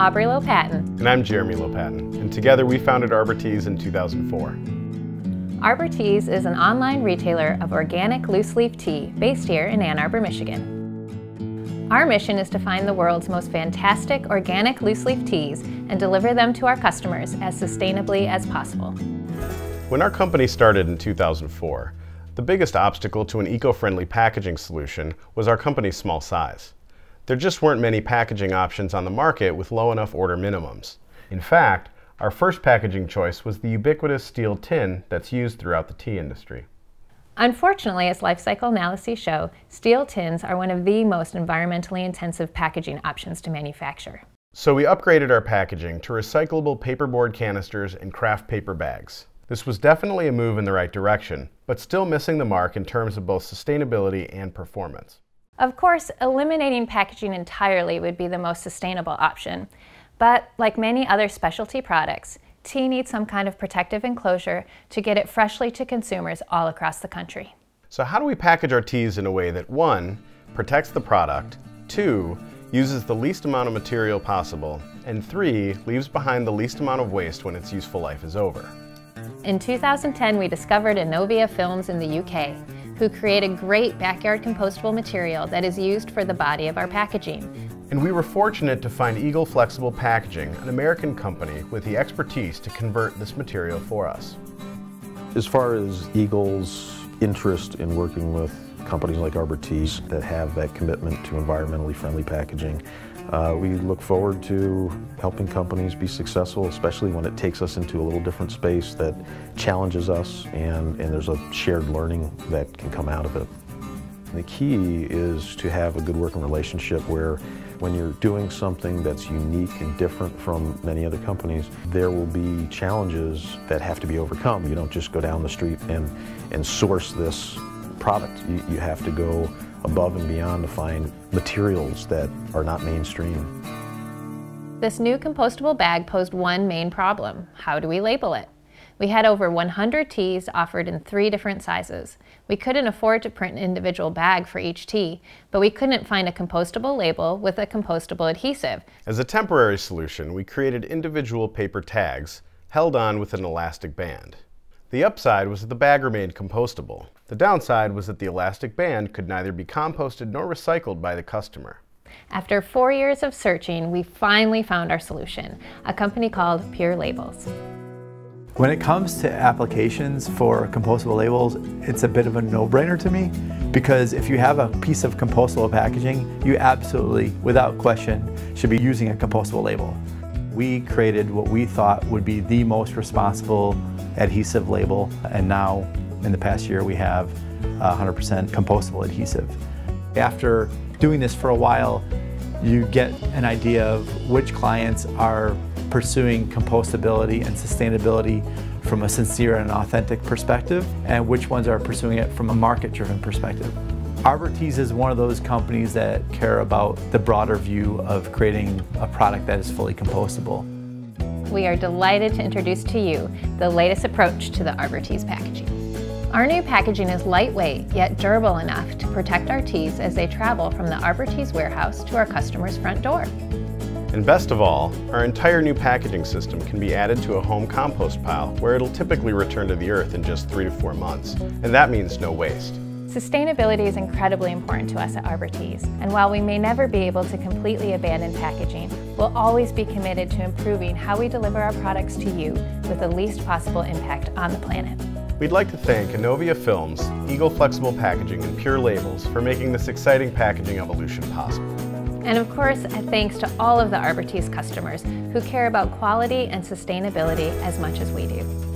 Aubrey Lopatin. And I'm Jeremy Lopatin. And together we founded Arbor Teas in 2004. Arbor Teas is an online retailer of organic loose leaf tea based here in Ann Arbor, Michigan. Our mission is to find the world's most fantastic organic loose leaf teas and deliver them to our customers as sustainably as possible. When our company started in 2004, the biggest obstacle to an eco-friendly packaging solution was our company's small size. There just weren't many packaging options on the market with low enough order minimums. In fact, our first packaging choice was the ubiquitous steel tin that's used throughout the tea industry. Unfortunately, as life cycle analyses show, steel tins are one of the most environmentally intensive packaging options to manufacture. So we upgraded our packaging to recyclable paperboard canisters and craft paper bags. This was definitely a move in the right direction, but still missing the mark in terms of both sustainability and performance. Of course, eliminating packaging entirely would be the most sustainable option, but like many other specialty products, tea needs some kind of protective enclosure to get it freshly to consumers all across the country. So how do we package our teas in a way that one, protects the product, two, uses the least amount of material possible, and three, leaves behind the least amount of waste when its useful life is over? In 2010, we discovered Innovia Films in the UK, who create a great backyard compostable material that is used for the body of our packaging. And we were fortunate to find Eagle Flexible Packaging, an American company with the expertise to convert this material for us. As far as Eagle's interest in working with companies like Arbor Teas that have that commitment to environmentally friendly packaging, uh, we look forward to helping companies be successful, especially when it takes us into a little different space that challenges us and, and there's a shared learning that can come out of it. The key is to have a good working relationship where when you're doing something that's unique and different from many other companies, there will be challenges that have to be overcome. You don't just go down the street and, and source this product. You, you have to go above and beyond to find materials that are not mainstream. This new compostable bag posed one main problem. How do we label it? We had over 100 teas offered in three different sizes. We couldn't afford to print an individual bag for each tea, but we couldn't find a compostable label with a compostable adhesive. As a temporary solution, we created individual paper tags held on with an elastic band. The upside was that the bag remained compostable. The downside was that the elastic band could neither be composted nor recycled by the customer. After four years of searching, we finally found our solution, a company called Pure Labels. When it comes to applications for compostable labels, it's a bit of a no-brainer to me because if you have a piece of compostable packaging, you absolutely, without question, should be using a compostable label. We created what we thought would be the most responsible adhesive label and now in the past year we have 100% compostable adhesive. After doing this for a while, you get an idea of which clients are pursuing compostability and sustainability from a sincere and authentic perspective, and which ones are pursuing it from a market-driven perspective. Arbor Teas is one of those companies that care about the broader view of creating a product that is fully compostable. We are delighted to introduce to you the latest approach to the Arbor Teas packaging. Our new packaging is lightweight yet durable enough to protect our teas as they travel from the Arbor Teas warehouse to our customer's front door. And best of all, our entire new packaging system can be added to a home compost pile where it'll typically return to the earth in just three to four months. And that means no waste. Sustainability is incredibly important to us at Arbor Teas, and while we may never be able to completely abandon packaging, we'll always be committed to improving how we deliver our products to you with the least possible impact on the planet. We'd like to thank Innovia Films, Eagle Flexible Packaging, and Pure Labels for making this exciting packaging evolution possible. And of course, thanks to all of the Arbor customers who care about quality and sustainability as much as we do.